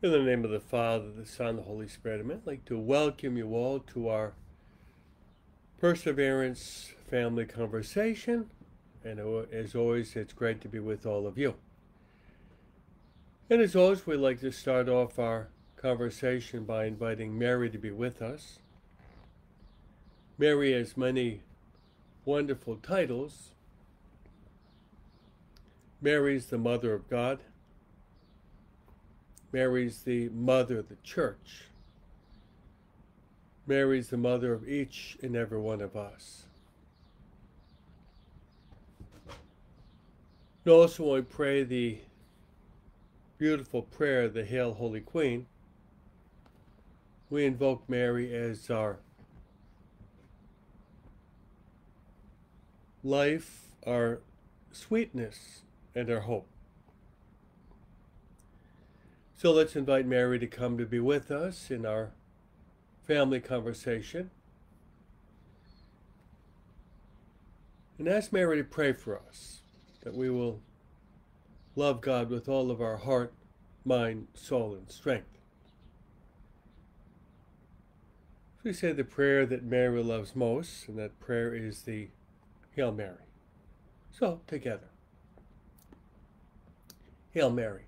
In the name of the Father, the Son, the Holy Spirit, I'd like to welcome you all to our Perseverance family conversation. And as always, it's great to be with all of you. And as always, we'd like to start off our conversation by inviting Mary to be with us. Mary has many wonderful titles. Mary's the Mother of God. Mary's the mother of the church. Mary's the mother of each and every one of us. And also, when we pray the beautiful prayer, the Hail, Holy Queen, we invoke Mary as our life, our sweetness, and our hope. So let's invite Mary to come to be with us in our family conversation. And ask Mary to pray for us that we will love God with all of our heart, mind, soul, and strength. We say the prayer that Mary loves most, and that prayer is the Hail Mary. So, together. Hail Mary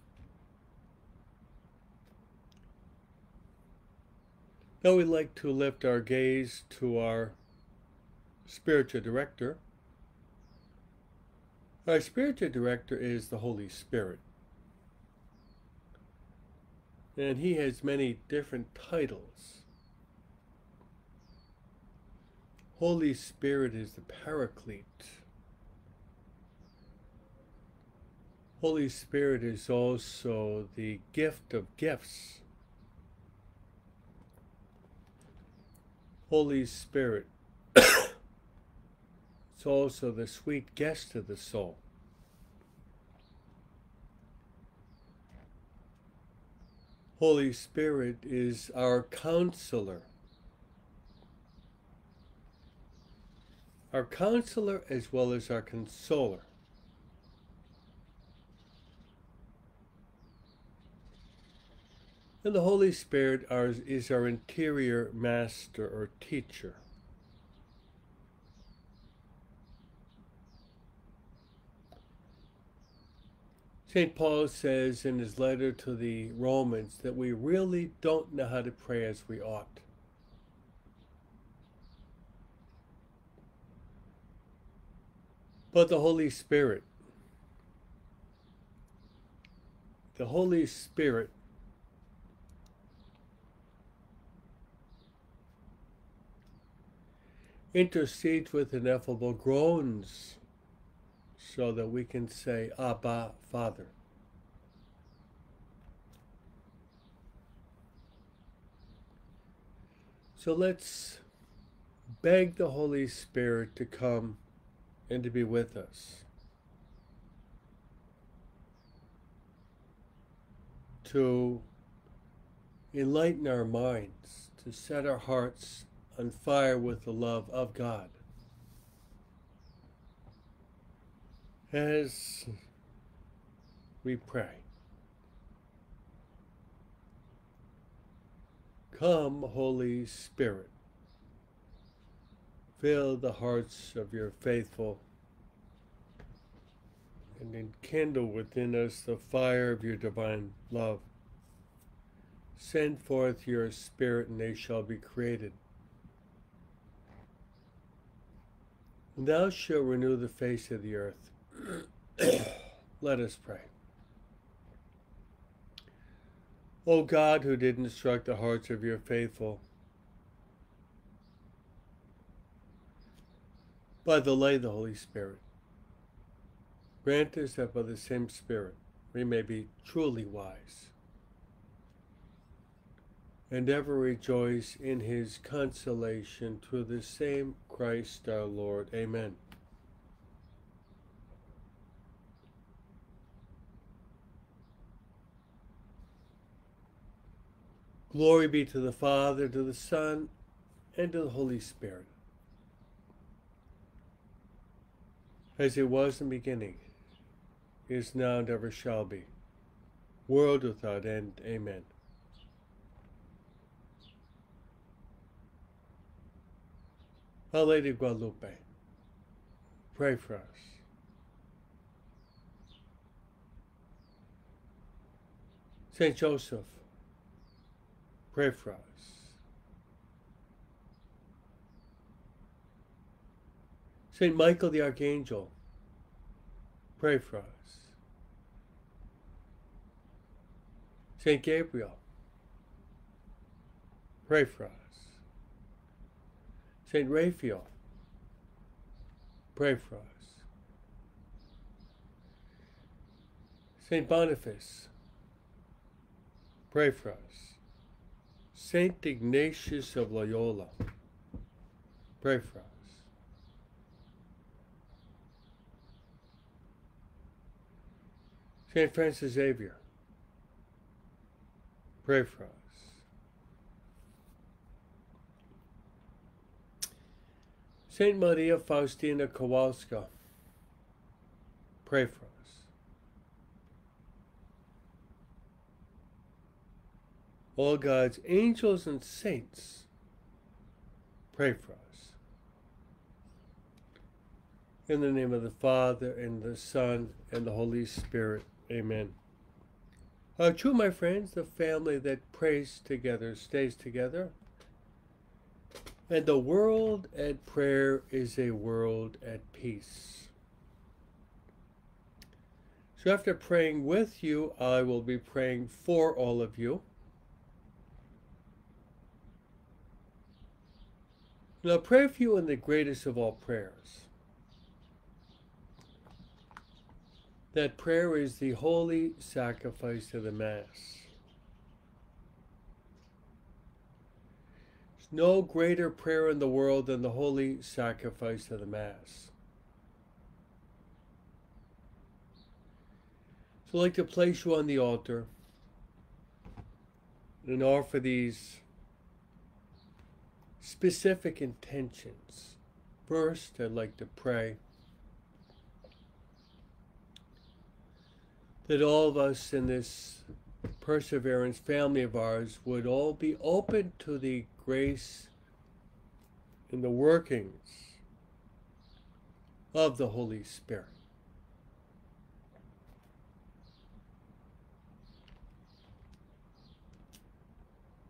Now we'd like to lift our gaze to our spiritual director. Our spiritual director is the Holy Spirit. And he has many different titles. Holy Spirit is the Paraclete. Holy Spirit is also the gift of gifts. Holy Spirit it's also the sweet guest of the soul. Holy Spirit is our counselor. Our counselor as well as our consoler. And the Holy Spirit is our interior master or teacher. St. Paul says in his letter to the Romans that we really don't know how to pray as we ought. But the Holy Spirit, the Holy Spirit intercedes with ineffable groans so that we can say, Abba, Father. So let's beg the Holy Spirit to come and to be with us. To enlighten our minds, to set our hearts on fire with the love of God. As we pray, Come, Holy Spirit, fill the hearts of your faithful and enkindle within us the fire of your divine love. Send forth your Spirit, and they shall be created thou shalt renew the face of the earth. Let us pray. O God, who did instruct the hearts of your faithful, by the light of the Holy Spirit, grant us that by the same Spirit we may be truly wise and ever rejoice in his consolation through the same Christ our Lord. Amen. Glory be to the Father, to the Son, and to the Holy Spirit, as it was in the beginning, is now, and ever shall be, world without end. Amen. Our Lady of Guadalupe, pray for us. Saint Joseph, pray for us. Saint Michael the Archangel, pray for us. Saint Gabriel, pray for us. Saint Raphael, pray for us. Saint Boniface, pray for us. Saint Ignatius of Loyola, pray for us. Saint Francis Xavier, pray for us. Saint Maria Faustina Kowalska, pray for us. All God's angels and saints, pray for us. In the name of the Father, and the Son, and the Holy Spirit. Amen. Uh, true, my friends, the family that prays together stays together. And the world at prayer is a world at peace. So after praying with you, I will be praying for all of you. Now, pray for you in the greatest of all prayers. That prayer is the holy sacrifice of the Mass. No greater prayer in the world than the holy sacrifice of the Mass. So I'd like to place you on the altar and offer these specific intentions. First, I'd like to pray that all of us in this perseverance family of ours would all be open to the grace and the workings of the Holy Spirit.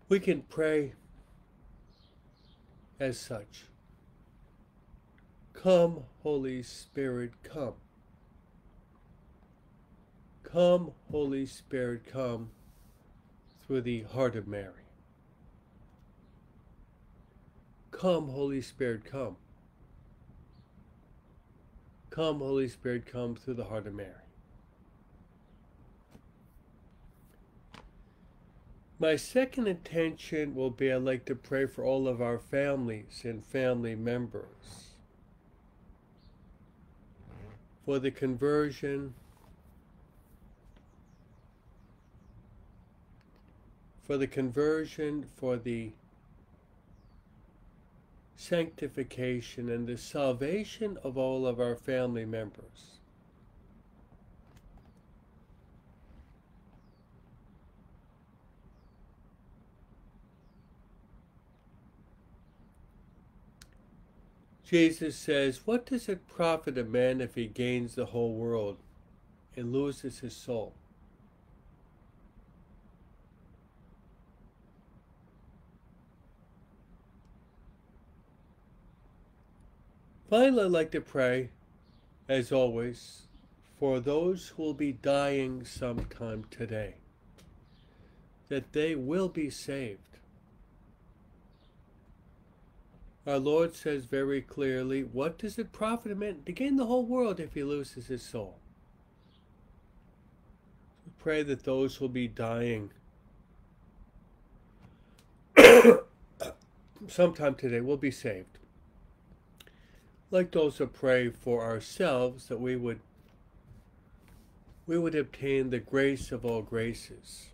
We can pray as such. Come, Holy Spirit, come. Come, Holy Spirit, come through the heart of Mary. Come, Holy Spirit, come. Come, Holy Spirit, come through the heart of Mary. My second intention will be I'd like to pray for all of our families and family members for the conversion, for the conversion, for the sanctification and the salvation of all of our family members. Jesus says, What does it profit a man if he gains the whole world and loses his soul? Finally, I'd like to pray, as always, for those who will be dying sometime today, that they will be saved. Our Lord says very clearly, What does it profit a man to gain the whole world if he loses his soul? We pray that those who will be dying sometime today will be saved. Like those who pray for ourselves that we would we would obtain the grace of all graces.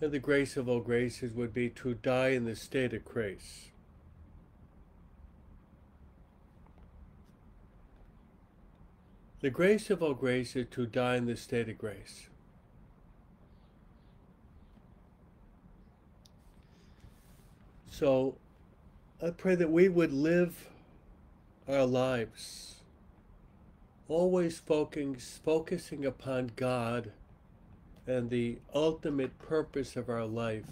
And the grace of all graces would be to die in the state of grace. The grace of all grace is to die in the state of grace. So I pray that we would live our lives always focus, focusing upon God and the ultimate purpose of our life.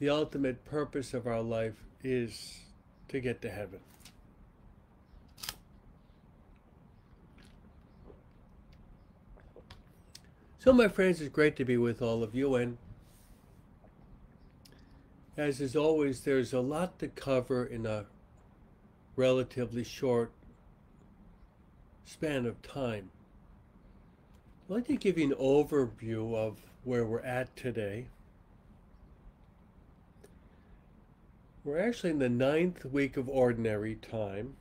The ultimate purpose of our life is to get to heaven. So, my friends, it's great to be with all of you. And as is always, there's a lot to cover in a relatively short span of time. I'd like to give you an overview of where we're at today. We're actually in the ninth week of ordinary time.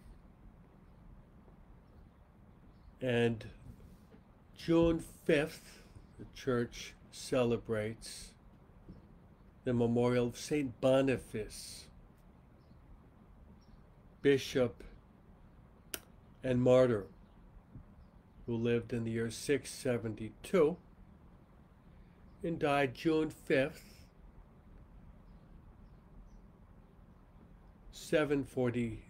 And June 5th, the church celebrates the memorial of St. Boniface, bishop and martyr, who lived in the year 672 and died June 5th, 740,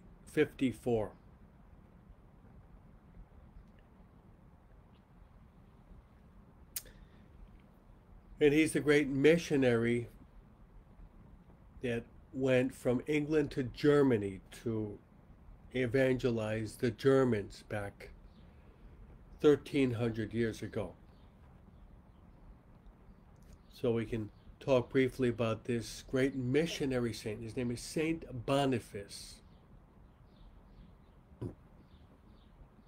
And he's the great missionary that went from England to Germany to evangelize the Germans back 1300 years ago. So we can talk briefly about this great missionary saint. His name is Saint Boniface.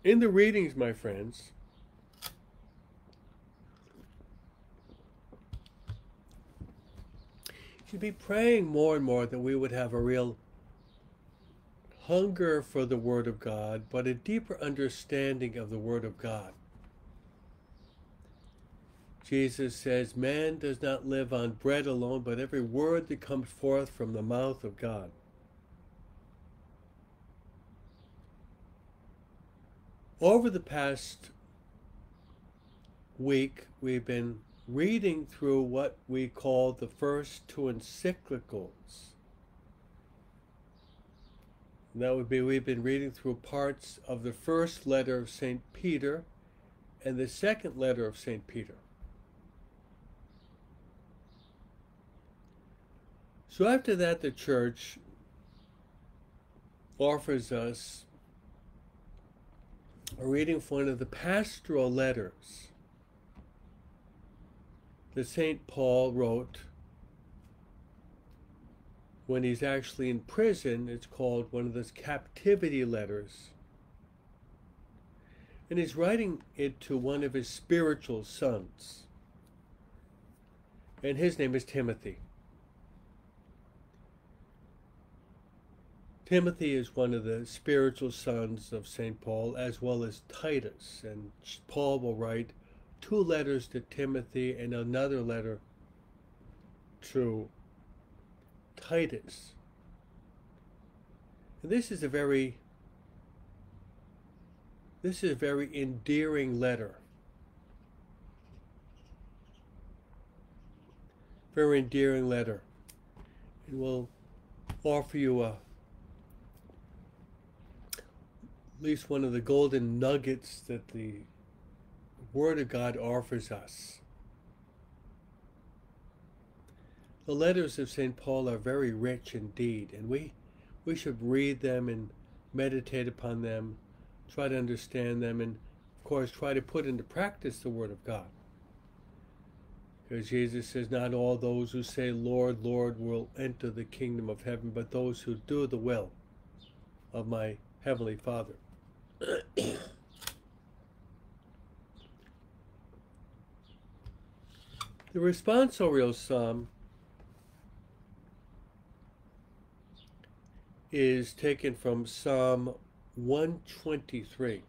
In the readings, my friends, should be praying more and more that we would have a real hunger for the Word of God, but a deeper understanding of the Word of God. Jesus says, Man does not live on bread alone, but every word that comes forth from the mouth of God. Over the past week, we've been reading through what we call the first two encyclicals. And that would be we've been reading through parts of the first letter of St. Peter and the second letter of St. Peter. So after that, the church offers us a reading from one of the pastoral letters that St. Paul wrote when he's actually in prison. It's called one of those captivity letters. And he's writing it to one of his spiritual sons. And his name is Timothy. Timothy is one of the spiritual sons of St. Paul, as well as Titus. And Paul will write two letters to Timothy and another letter to Titus. And this is a very this is a very endearing letter. Very endearing letter. And we'll offer you a at least one of the golden nuggets that the Word of God offers us. The letters of St. Paul are very rich indeed, and we, we should read them and meditate upon them, try to understand them, and of course try to put into practice the Word of God. Because Jesus says, Not all those who say, Lord, Lord, will enter the kingdom of heaven, but those who do the will of my heavenly Father. The responsorial psalm is taken from Psalm 123.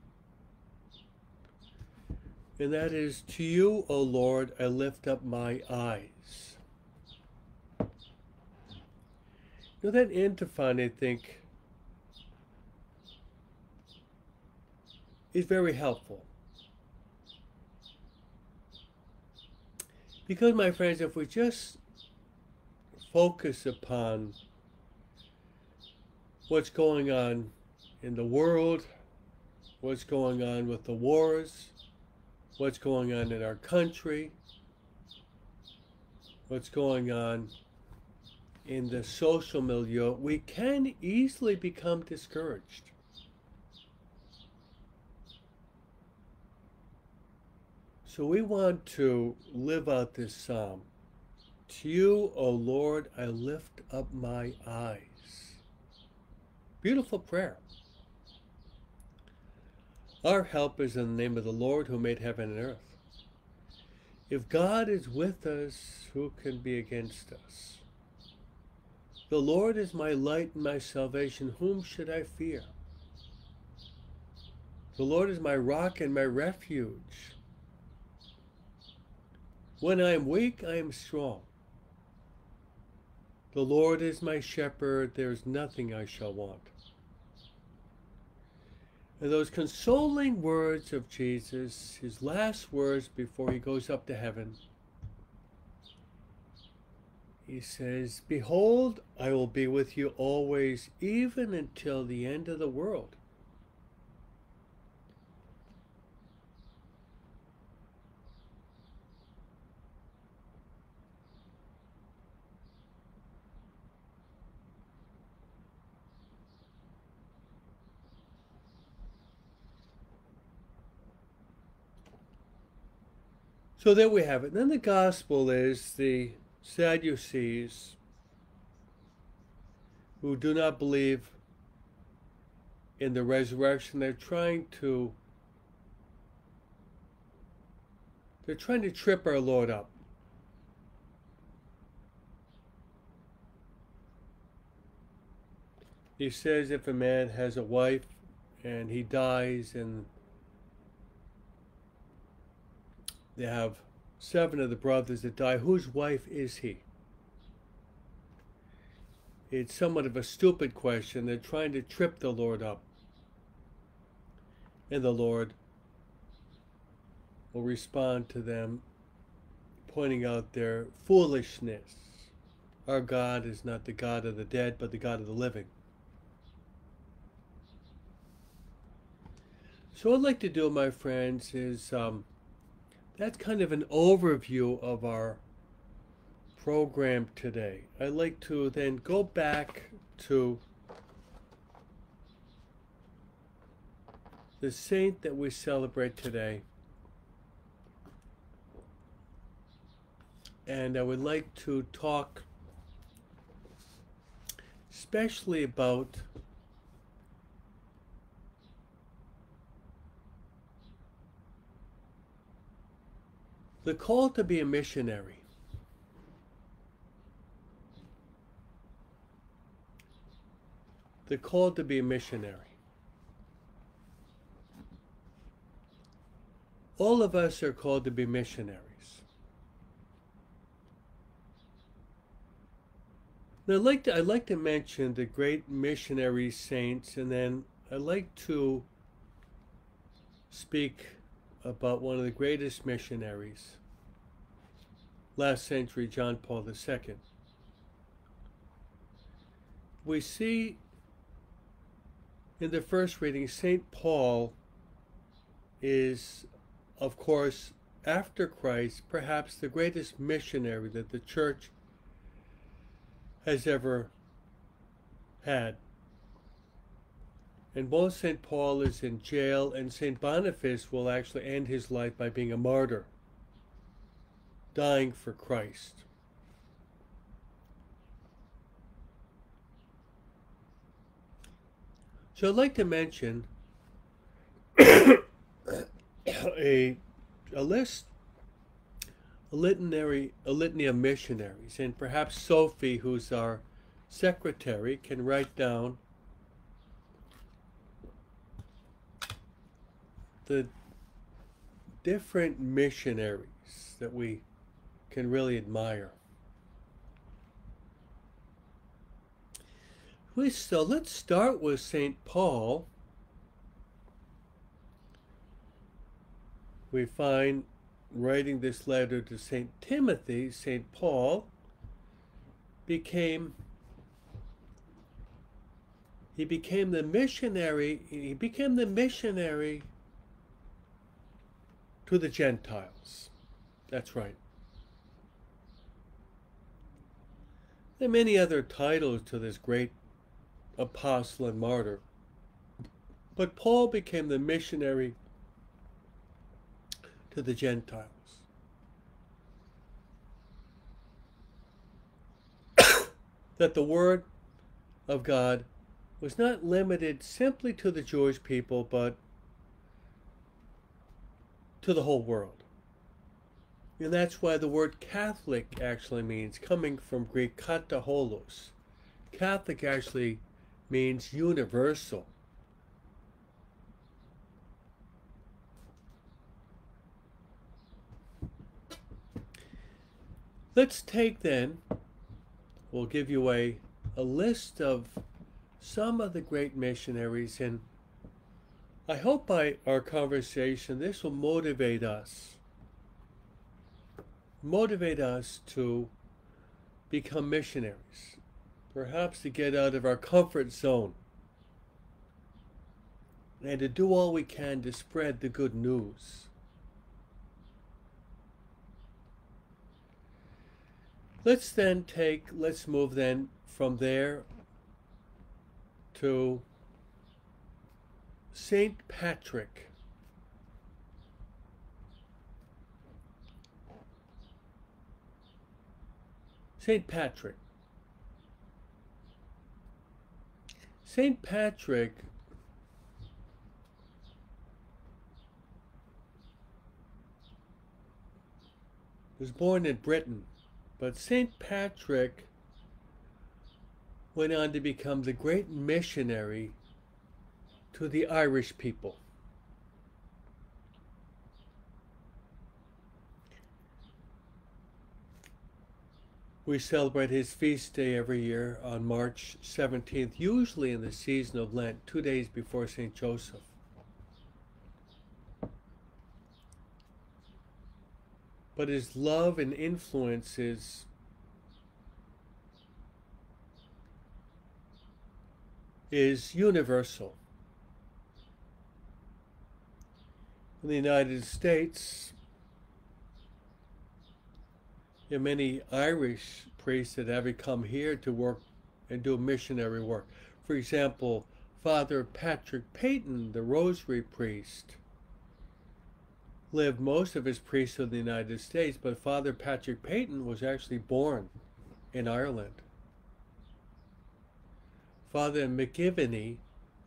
And that is, To you, O Lord, I lift up my eyes. Know, that antiphon, I think, is very helpful. Because, my friends, if we just focus upon what's going on in the world, what's going on with the wars, what's going on in our country, what's going on in the social milieu, we can easily become discouraged. So we want to live out this psalm. To you, O Lord, I lift up my eyes. Beautiful prayer. Our help is in the name of the Lord who made heaven and earth. If God is with us, who can be against us? The Lord is my light and my salvation. Whom should I fear? The Lord is my rock and my refuge. When I am weak, I am strong. The Lord is my shepherd, there is nothing I shall want. And those consoling words of Jesus, his last words before he goes up to heaven, he says, Behold, I will be with you always, even until the end of the world. So there we have it. Then the gospel is the Sadducees who do not believe in the resurrection. They're trying to they're trying to trip our Lord up. He says if a man has a wife and he dies and They have seven of the brothers that die. Whose wife is he? It's somewhat of a stupid question. They're trying to trip the Lord up. And the Lord will respond to them, pointing out their foolishness. Our God is not the God of the dead, but the God of the living. So, what I'd like to do, my friends, is um, that's kind of an overview of our program today. I'd like to then go back to the saint that we celebrate today. And I would like to talk especially about The call to be a missionary. The call to be a missionary. All of us are called to be missionaries. Now, I'd like to, I'd like to mention the great missionary saints, and then I'd like to speak about one of the greatest missionaries, last century John Paul II. We see in the first reading, St. Paul is, of course, after Christ, perhaps the greatest missionary that the church has ever had. And both St. Paul is in jail, and St. Boniface will actually end his life by being a martyr, dying for Christ. So I'd like to mention a, a list a litany, a litany of missionaries, and perhaps Sophie, who's our secretary, can write down the different missionaries that we can really admire. We, so let's start with St. Paul. We find writing this letter to St. Timothy, St. Paul became he became the missionary he became the missionary to the Gentiles. That's right. There are many other titles to this great apostle and martyr. But Paul became the missionary to the Gentiles. that the word of God was not limited simply to the Jewish people, but to the whole world. And that's why the word Catholic actually means, coming from Greek kataholos. Catholic actually means universal. Let's take then, we'll give you a, a list of some of the great missionaries, and I hope by our conversation this will motivate us. Motivate us to become missionaries, perhaps to get out of our comfort zone and to do all we can to spread the good news. Let's then take, let's move then from there to St. Patrick. St. Patrick. St. Patrick was born in Britain, but St. Patrick went on to become the great missionary to the Irish people. We celebrate his feast day every year on March 17th, usually in the season of Lent, two days before St. Joseph. But his love and influences is universal. In the United States, there are many Irish priests that have come here to work and do missionary work. For example, Father Patrick Peyton, the Rosary priest, lived most of his priesthood in the United States, but Father Patrick Peyton was actually born in Ireland. Father McGivney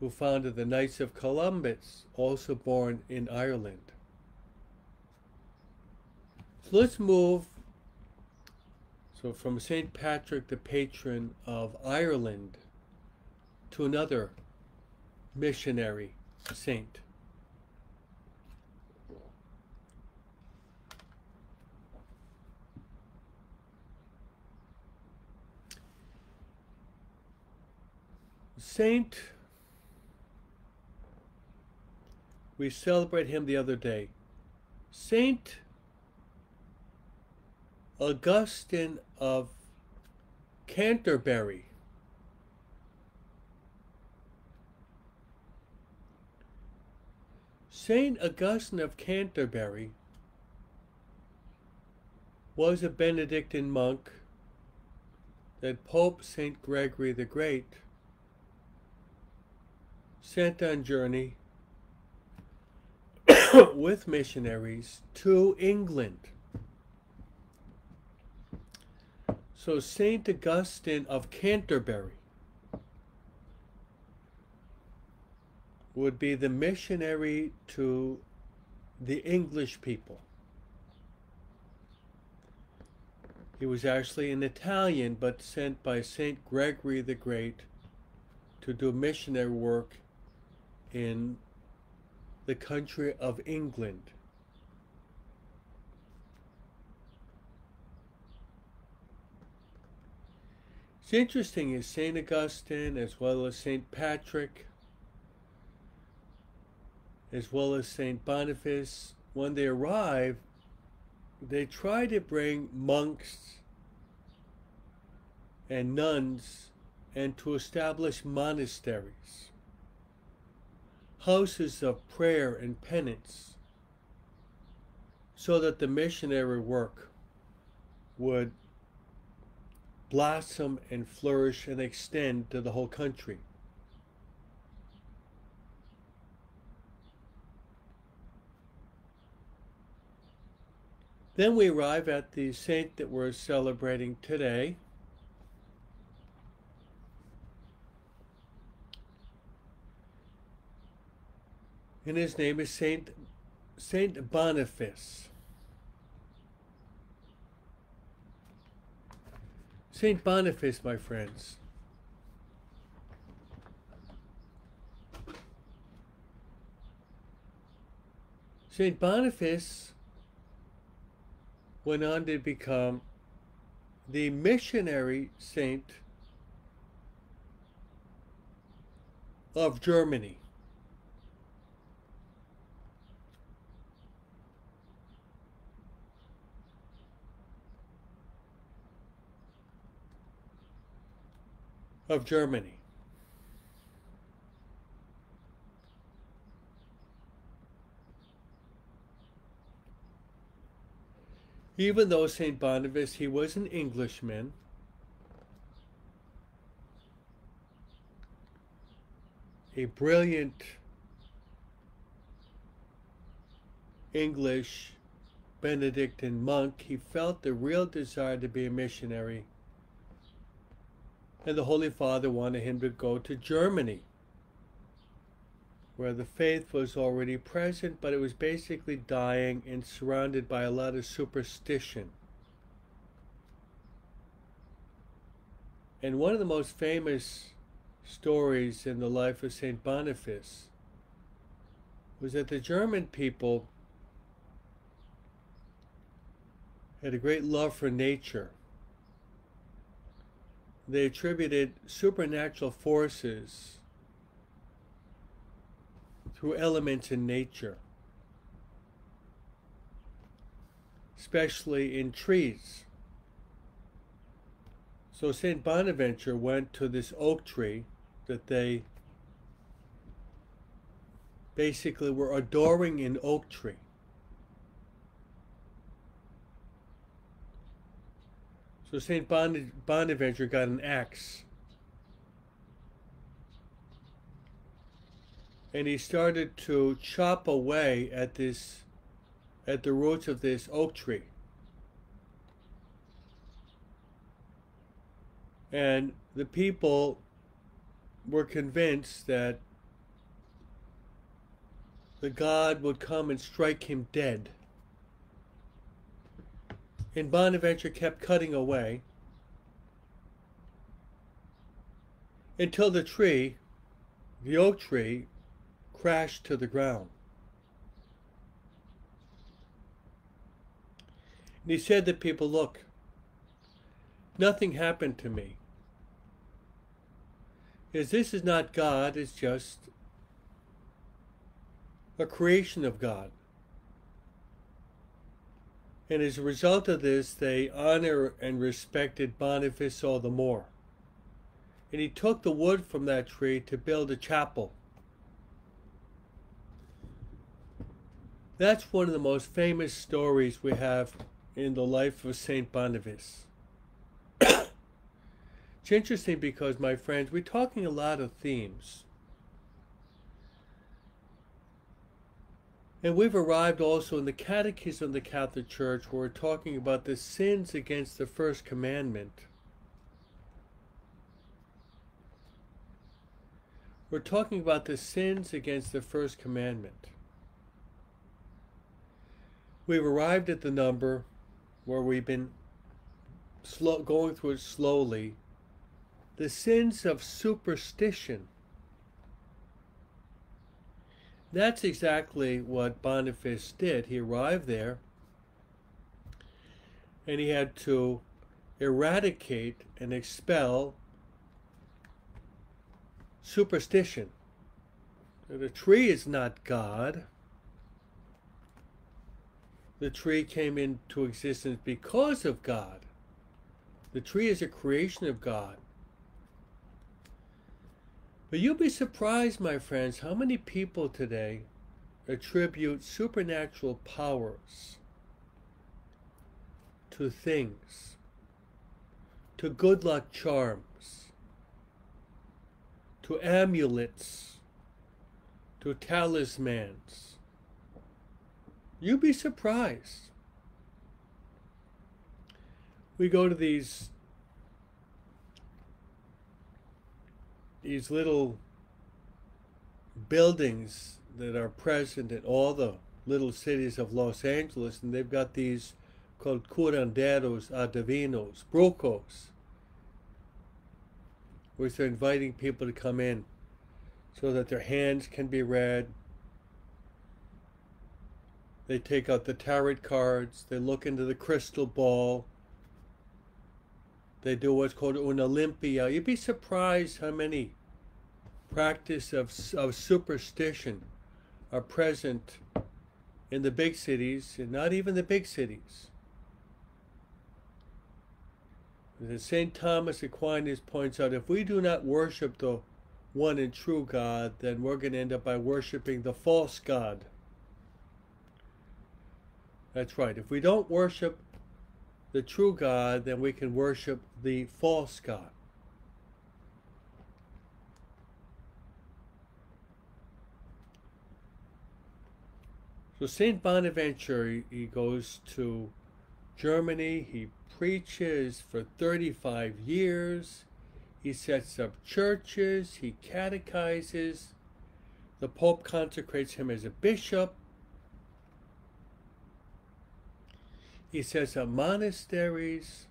who founded the Knights of Columbus, also born in Ireland. So let's move so from St. Patrick, the patron of Ireland, to another missionary saint. Saint We celebrate him the other day. Saint Augustine of Canterbury. Saint Augustine of Canterbury was a Benedictine monk that Pope Saint Gregory the Great sent on journey with missionaries to England. So, St. Augustine of Canterbury would be the missionary to the English people. He was actually an Italian, but sent by Saint Gregory the Great to do missionary work in the country of England. It's interesting is St. Augustine as well as St. Patrick as well as St. Boniface, when they arrive, they try to bring monks and nuns and to establish monasteries, houses of prayer and penance, so that the missionary work would blossom and flourish and extend to the whole country. Then we arrive at the saint that we're celebrating today. And his name is Saint Saint Boniface. Saint Boniface, my friends. Saint Boniface went on to become the missionary saint of Germany. Of Germany. Even though St. Boniface, he was an Englishman, a brilliant English Benedictine monk, he felt the real desire to be a missionary. And the Holy Father wanted him to go to Germany where the faith was already present, but it was basically dying and surrounded by a lot of superstition. And one of the most famous stories in the life of St. Boniface was that the German people had a great love for nature. They attributed supernatural forces through elements in nature, especially in trees. So St. Bonaventure went to this oak tree that they basically were adoring an oak tree. So St. Bonaventure got an axe and he started to chop away at this at the roots of this oak tree. And the people were convinced that the God would come and strike him dead. And Bonaventure kept cutting away until the tree, the oak tree, crashed to the ground. And he said to people, Look, nothing happened to me. Because this is not God, it's just a creation of God. And as a result of this, they honor and respected Boniface all the more. And he took the wood from that tree to build a chapel. That's one of the most famous stories we have in the life of St. Boniface. it's interesting because, my friends, we're talking a lot of themes. And we've arrived also in the Catechism of the Catholic Church where we're talking about the sins against the first commandment. We're talking about the sins against the first commandment. We've arrived at the number where we've been slow, going through it slowly, the sins of superstition. That's exactly what Boniface did. He arrived there and he had to eradicate and expel superstition. The tree is not God. The tree came into existence because of God. The tree is a creation of God. But you'll be surprised, my friends, how many people today attribute supernatural powers to things, to good luck charms, to amulets, to talismans. You'd be surprised. We go to these these little buildings that are present in all the little cities of Los Angeles, and they've got these called curanderos, adivinos, brujos, which they're inviting people to come in so that their hands can be read. They take out the tarot cards, they look into the crystal ball, they do what's called an Olympia. You'd be surprised how many practice of, of superstition are present in the big cities, and not even the big cities. As St. Thomas Aquinas points out, if we do not worship the one and true God, then we're going to end up by worshiping the false God. That's right. If we don't worship the true God, then we can worship the false God. So St. Bonaventure, he goes to Germany, he preaches for 35 years, he sets up churches, he catechizes, the Pope consecrates him as a bishop, He says of monasteries.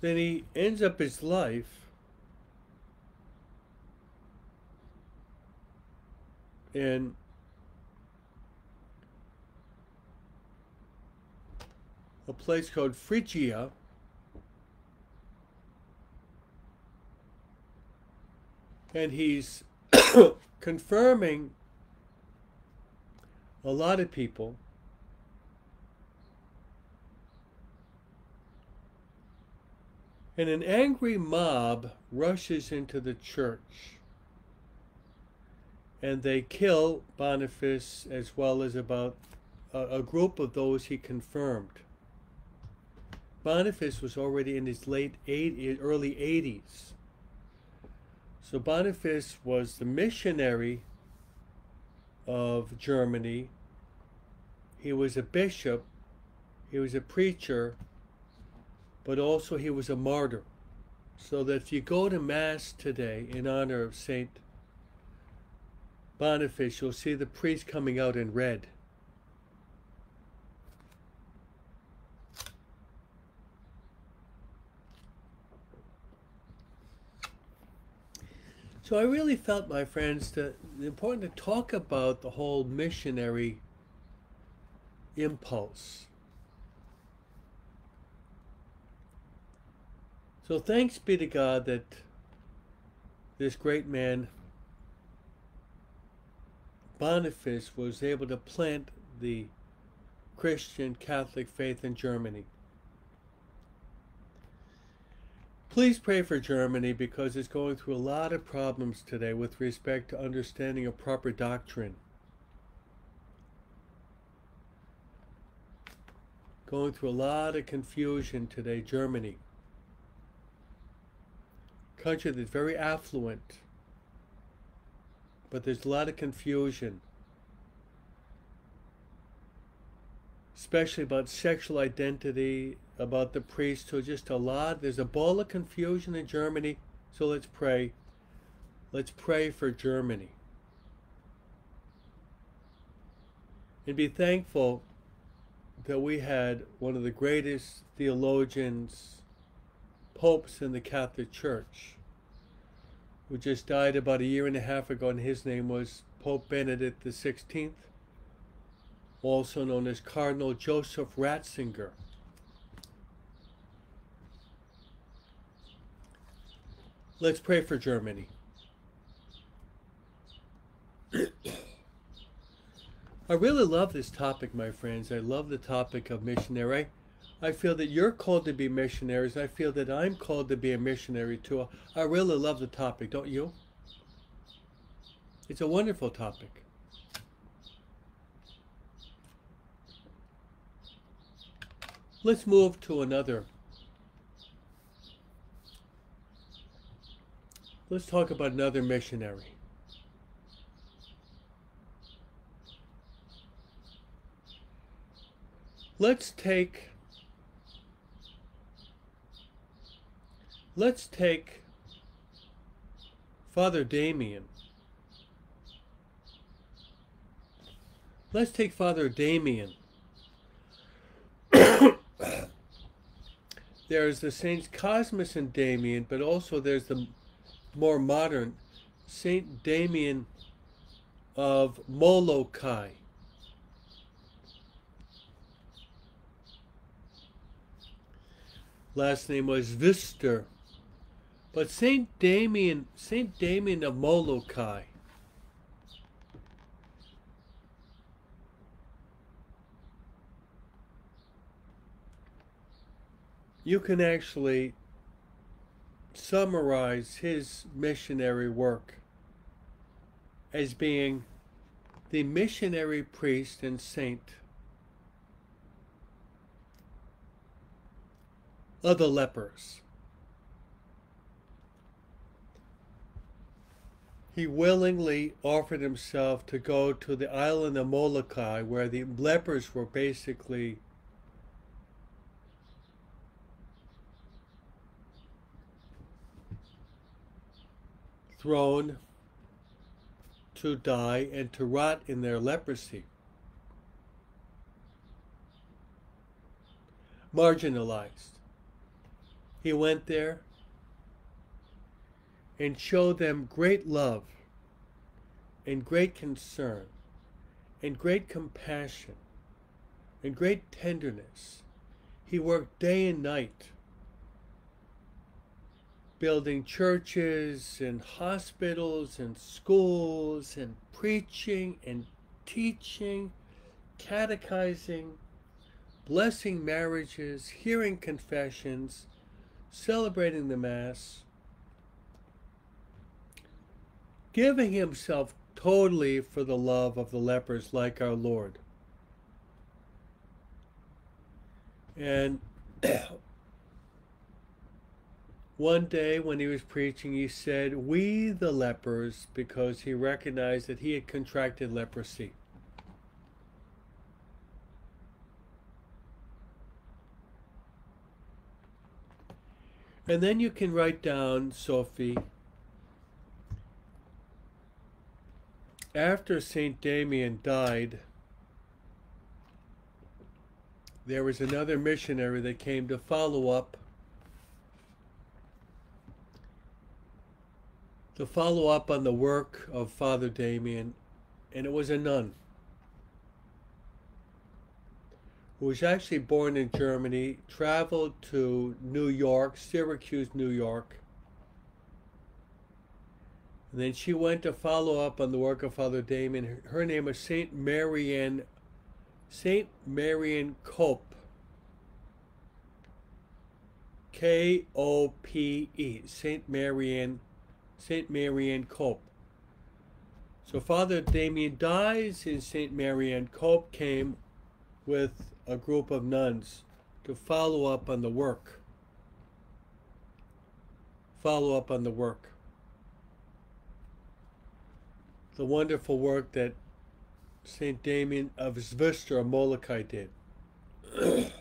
Then he ends up his life in a place called Frisia. And he's confirming a lot of people and an angry mob rushes into the church and they kill Boniface as well as about a, a, group of those he confirmed. Boniface was already in his late eight, early 80s. So Boniface was the missionary of Germany. He was a bishop, he was a preacher, but also he was a martyr. So that if you go to Mass today in honor of Saint Boniface, you'll see the priest coming out in red. So I really felt, my friends, that important to talk about the whole missionary impulse. So thanks be to God that this great man, Boniface, was able to plant the Christian Catholic faith in Germany. Please pray for Germany because it's going through a lot of problems today with respect to understanding a proper doctrine. Going through a lot of confusion today, Germany. Country that's very affluent, but there's a lot of confusion. Especially about sexual identity about the priesthood, just a lot. There's a ball of confusion in Germany, so let's pray. Let's pray for Germany. And be thankful that we had one of the greatest theologians, popes in the Catholic Church, who just died about a year and a half ago, and his name was Pope Benedict XVI, also known as Cardinal Joseph Ratzinger. Let's pray for Germany. I really love this topic, my friends. I love the topic of missionary. I feel that you're called to be missionaries. I feel that I'm called to be a missionary too. I really love the topic, don't you? It's a wonderful topic. Let's move to another. Let's talk about another missionary. Let's take let's take Father Damien. Let's take Father Damien. there's the Saints Cosmas and Damien, but also there's the more modern Saint Damien of Molokai. last name was Veuster. But Saint Damien, Saint Damien of Molokai, you can actually summarize his missionary work as being the missionary priest and saint of the lepers. He willingly offered himself to go to the island of Molokai, where the lepers were basically thrown to die and to rot in their leprosy. Marginalized. He went there and showed them great love and great concern and great compassion and great tenderness. He worked day and night building churches and hospitals and schools and preaching and teaching, catechizing, blessing marriages, hearing confessions, celebrating the Mass, giving himself totally for the love of the lepers like our Lord. And one day when he was preaching, he said, We the lepers, because he recognized that he had contracted leprosy. And then you can write down, Sophie, after St. Damien died, there was another missionary that came to follow up to follow up on the work of Father Damien, and it was a nun. who was actually born in Germany, traveled to New York, Syracuse, New York. And then she went to follow up on the work of Father Damien. Her name was Saint Marianne, Saint Marianne Cope. K O P E, Saint Marianne, Saint Marianne Cope. So Father Damien dies, and Saint Mary Marianne Cope came with a group of nuns to follow up on the work. Follow up on the work. The wonderful work that St. Damien of Zvistra Molokai did.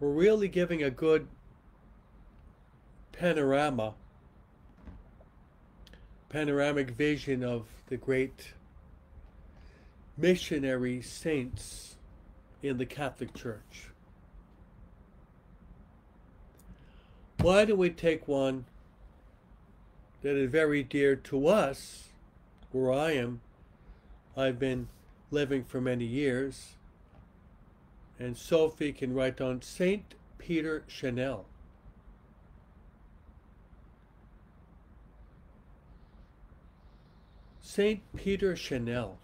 We're really giving a good panorama, panoramic vision of the great missionary saints in the Catholic Church. Why do we take one that is very dear to us, where I am? I've been living for many years, and Sophie can write down Saint Peter Chanel. Saint Peter Chanel.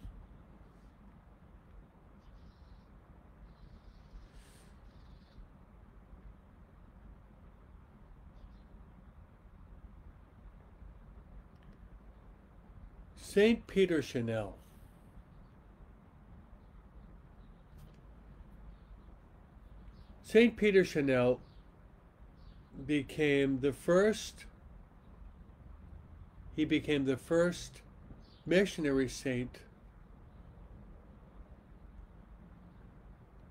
Saint Peter Chanel. Saint Peter Chanel became the first he became the first missionary saint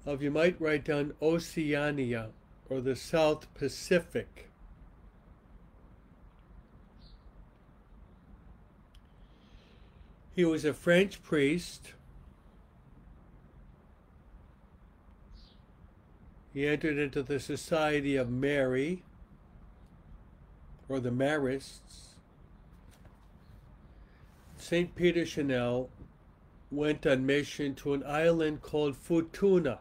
of you might write down Oceania or the South Pacific. He was a French priest. He entered into the Society of Mary, or the Marists. St. Peter Chanel went on mission to an island called Futuna.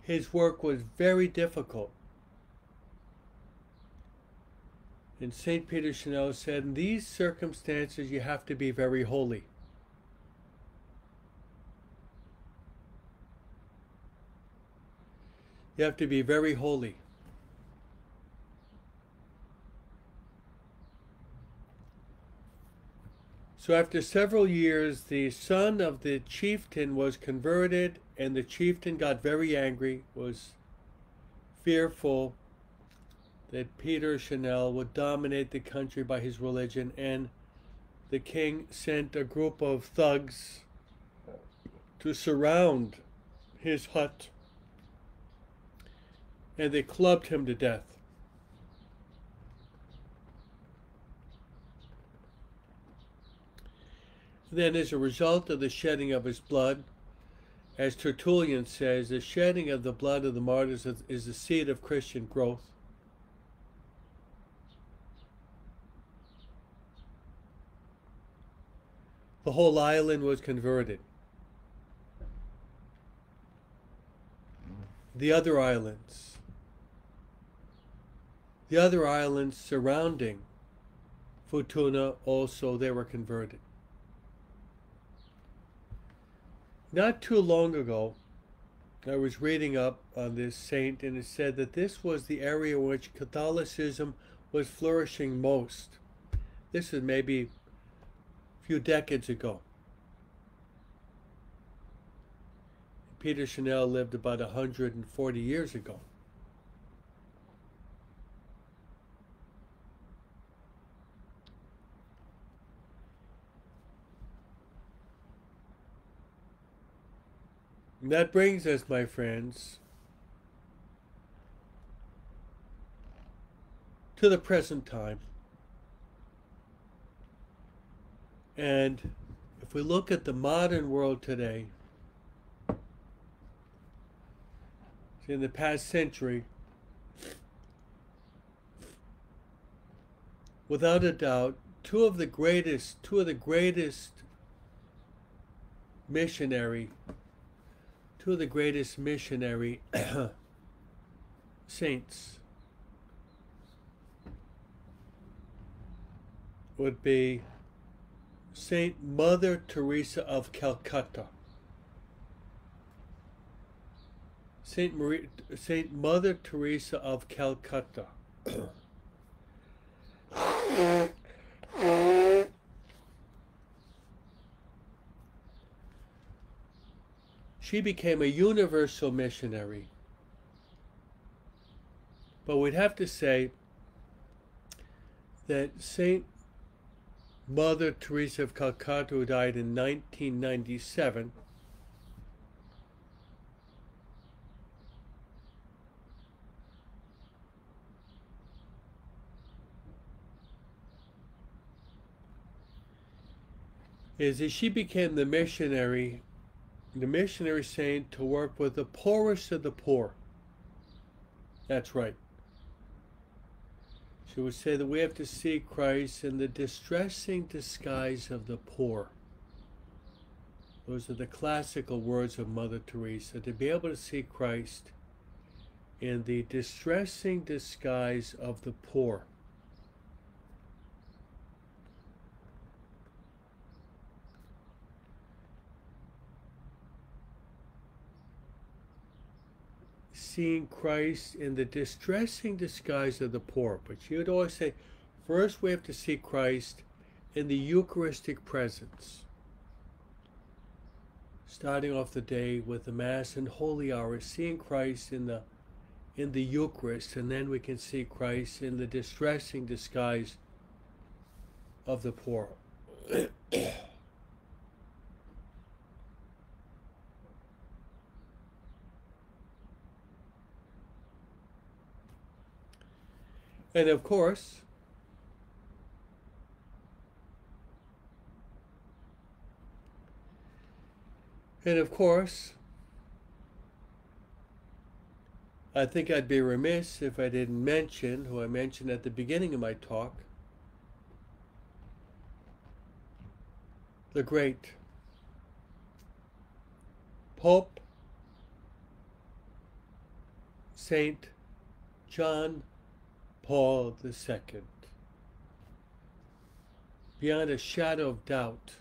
His work was very difficult. And St. Peter Chanel said, in these circumstances, you have to be very holy. You have to be very holy. So after several years, the son of the chieftain was converted, and the chieftain got very angry, was fearful that Peter Chanel would dominate the country by his religion, and the king sent a group of thugs to surround his hut, and they clubbed him to death. Then, as a result of the shedding of his blood, as Tertullian says, the shedding of the blood of the martyrs is the seed of Christian growth. The whole island was converted. The other islands, the other islands surrounding Futuna also, they were converted. Not too long ago, I was reading up on this saint, and it said that this was the area in which Catholicism was flourishing most. This is maybe a few decades ago. Peter Chanel lived about 140 years ago. That brings us, my friends, to the present time. And if we look at the modern world today, in the past century, without a doubt, two of the greatest, two of the greatest missionary of the greatest missionary saints would be Saint Mother Teresa of Calcutta. Saint Marie, Saint Mother Teresa of Calcutta. She became a universal missionary. But we'd have to say that Saint Mother Teresa of Calcutta, who died in 1997, is that she became the missionary, the missionary saint to work with the poorest of the poor. That's right. She would say that we have to see Christ in the distressing disguise of the poor. Those are the classical words of Mother Teresa to be able to see Christ in the distressing disguise of the poor. Seeing Christ in the distressing disguise of the poor. But she would always say, first we have to see Christ in the Eucharistic presence starting off the day with the Mass and Holy Hour, seeing Christ in the in the Eucharist, and then we can see Christ in the distressing disguise of the poor. and of course, And of course, I think I'd be remiss if I didn't mention who I mentioned at the beginning of my talk the great Pope Saint John Paul II. Beyond a shadow of doubt,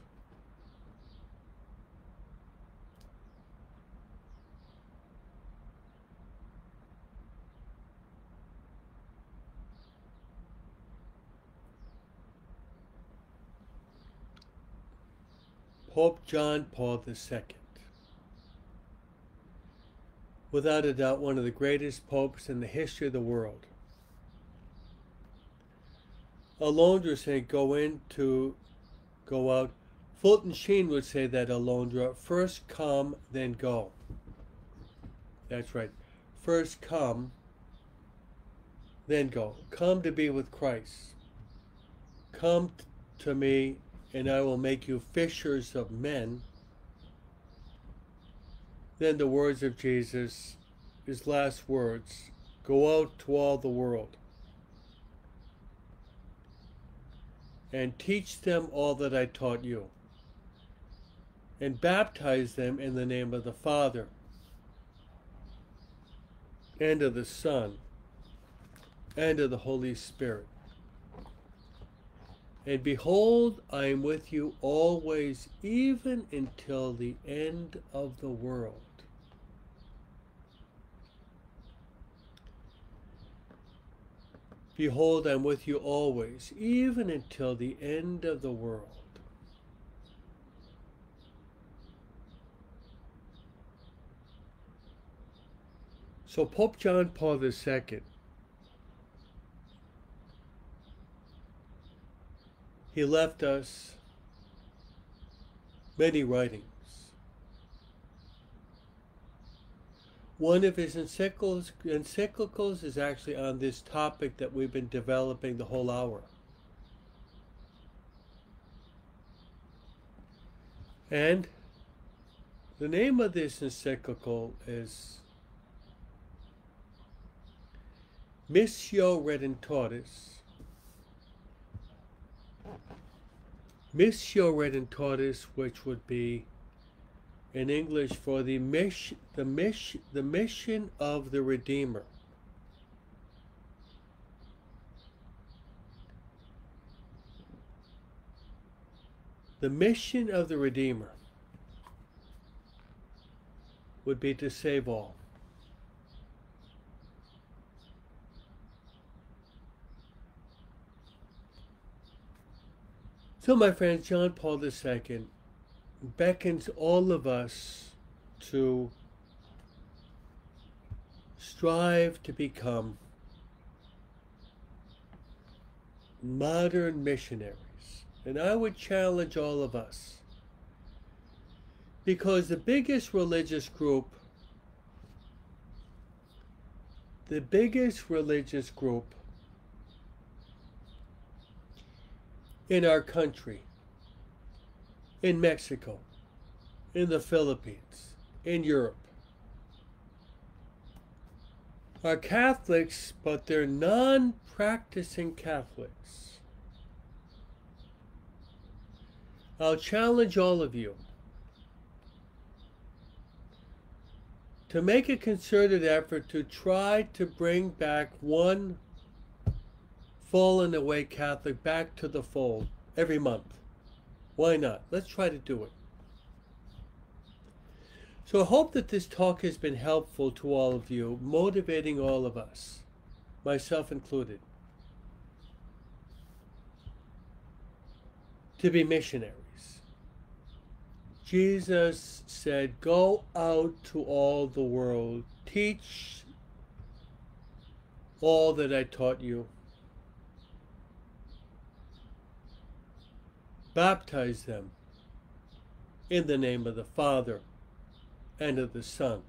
Pope John Paul II. Without a doubt, one of the greatest popes in the history of the world. Alondra said, go in to go out. Fulton Sheen would say that a Alondra, first come, then go. That's right. First come, then go. Come to be with Christ. Come to me and I will make you fishers of men. Then the words of Jesus, his last words go out to all the world and teach them all that I taught you, and baptize them in the name of the Father and of the Son and of the Holy Spirit. And behold, I am with you always, even until the end of the world. Behold, I'm with you always, even until the end of the world. So Pope John Paul II he left us many writings. One of his encyclicals, encyclicals is actually on this topic that we've been developing the whole hour. And the name of this encyclical is Missio Redemptoris Missio Redemptoris, which would be in English for the mission, the mission, the mission of the Redeemer. The mission of the Redeemer would be to save all. So, my friends, John Paul II beckons all of us to strive to become modern missionaries. And I would challenge all of us because the biggest religious group, the biggest religious group in our country in Mexico, in the Philippines, in Europe, are Catholics, but they're non practicing Catholics. I'll challenge all of you to make a concerted effort to try to bring back one fallen away Catholic back to the fold every month. Why not? Let's try to do it. So I hope that this talk has been helpful to all of you, motivating all of us, myself included, to be missionaries. Jesus said, Go out to all the world, teach all that I taught you. Baptize them in the name of the Father and of the Son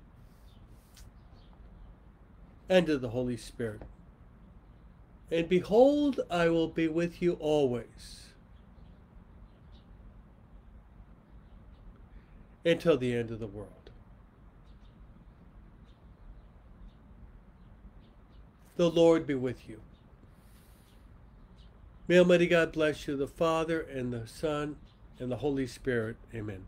and of the Holy Spirit. And behold, I will be with you always until the end of the world. The Lord be with you. May Almighty God bless you, the Father and the Son and the Holy Spirit. Amen.